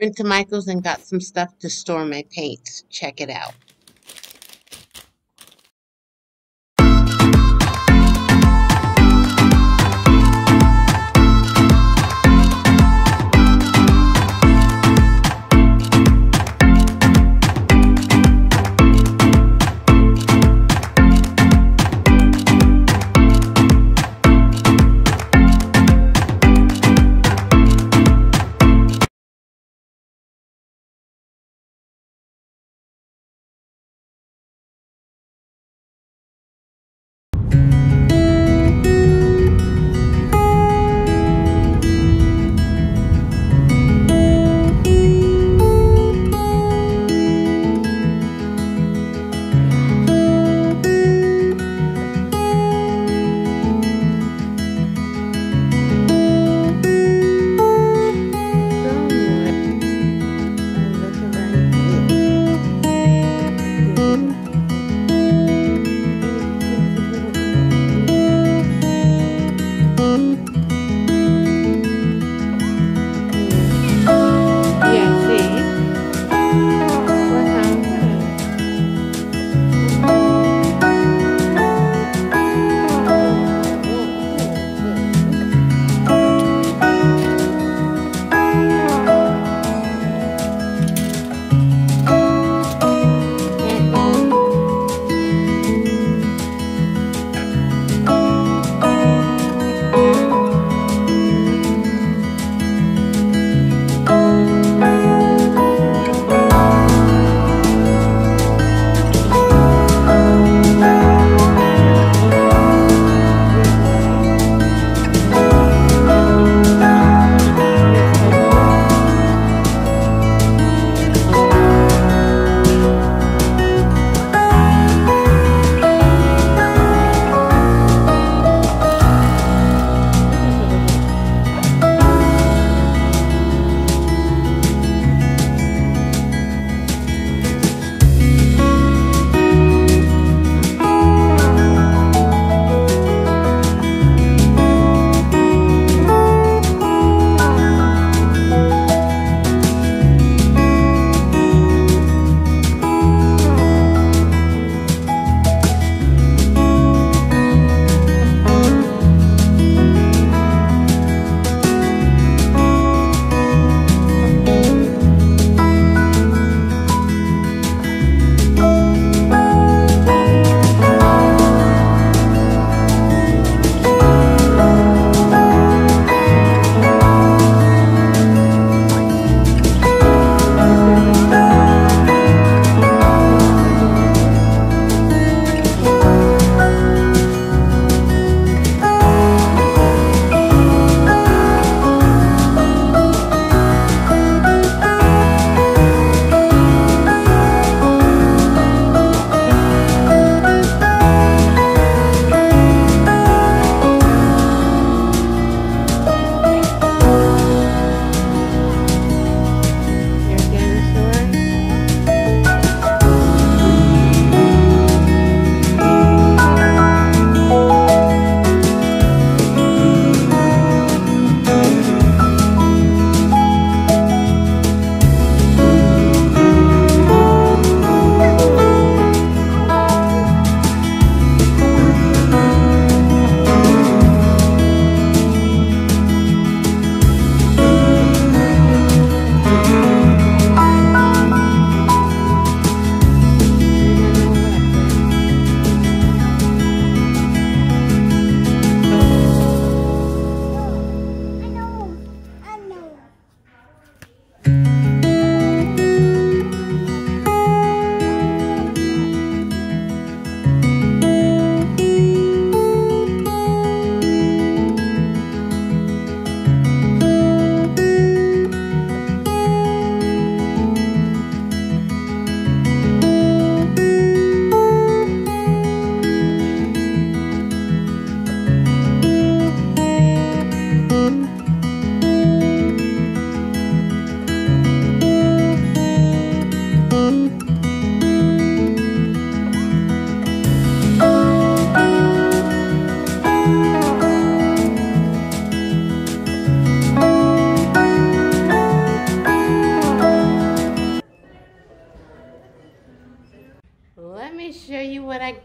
Went to Michael's and got some stuff to store my paints. Check it out.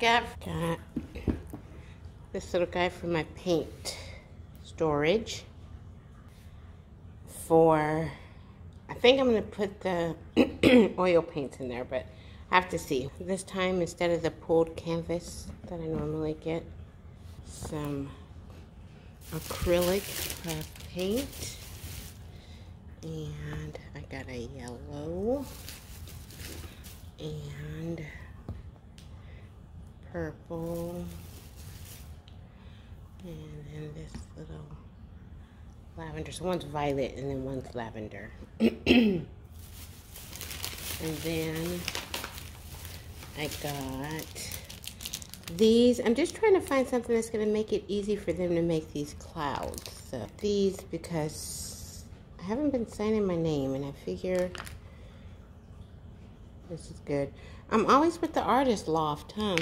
What I got. Got this little guy for my paint storage. For, I think I'm going to put the oil paints in there, but I have to see. This time, instead of the pulled canvas that I normally get, some acrylic paint. And I got a yellow and purple and then this little lavender. So one's violet and then one's lavender. and then I got these. I'm just trying to find something that's going to make it easy for them to make these clouds. So these because I haven't been signing my name and I figure this is good. I'm always with the artist loft, huh?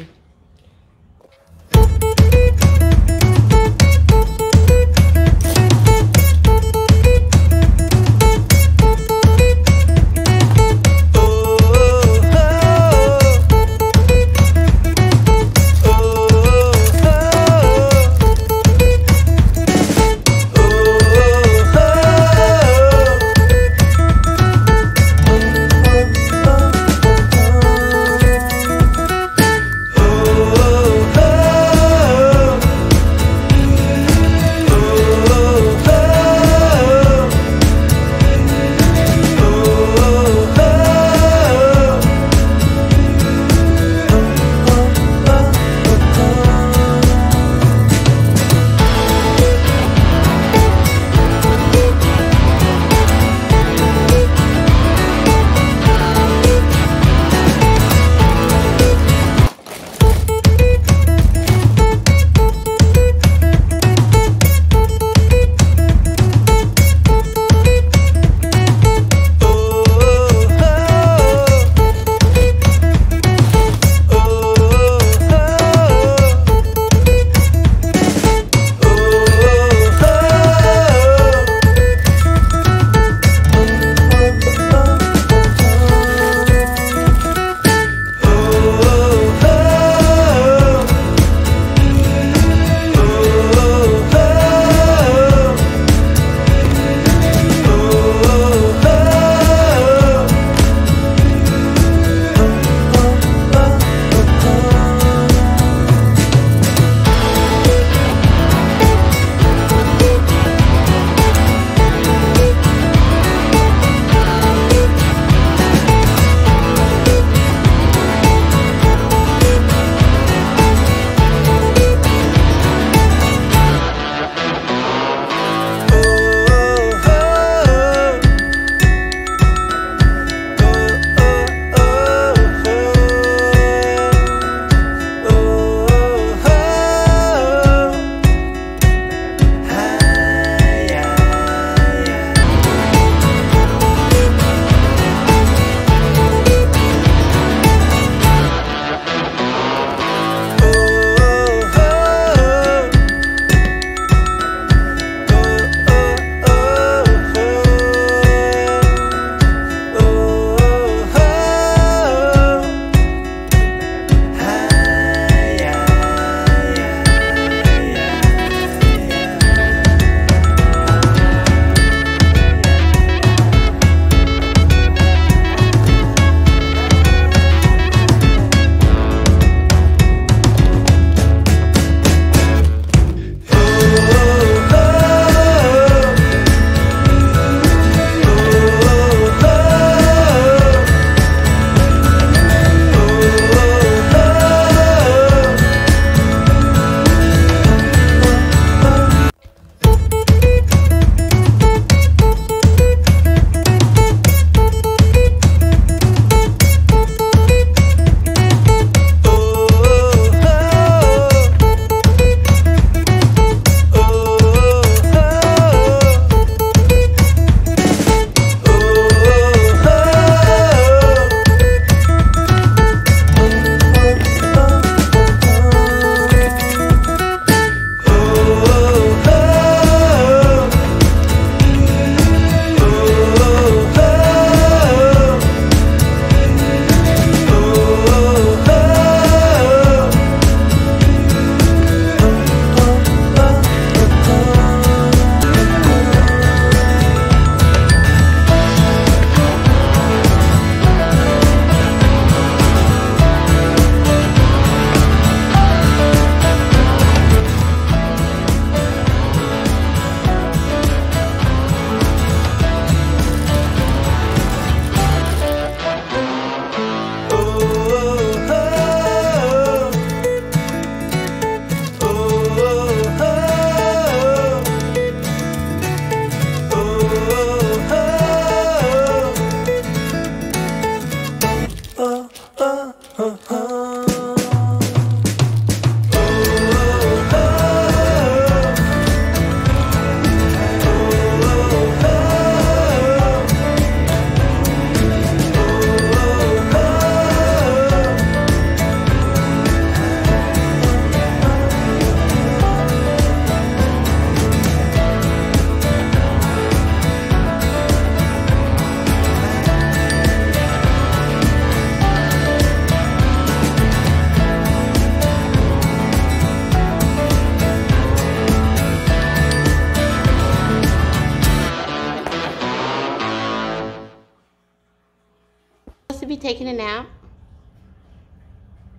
Be taking a nap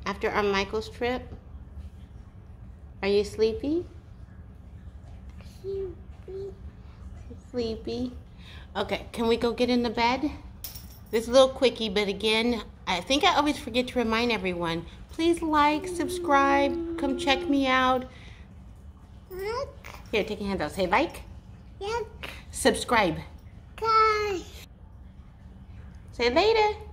after our Michael's trip? Are you sleepy? Sleepy. Sleepy. Okay, can we go get in the bed? This little quickie, but again, I think I always forget to remind everyone. Please like, subscribe, come check me out. Look. Here, take your hand out. Say like, Look. subscribe. Guys. Say later.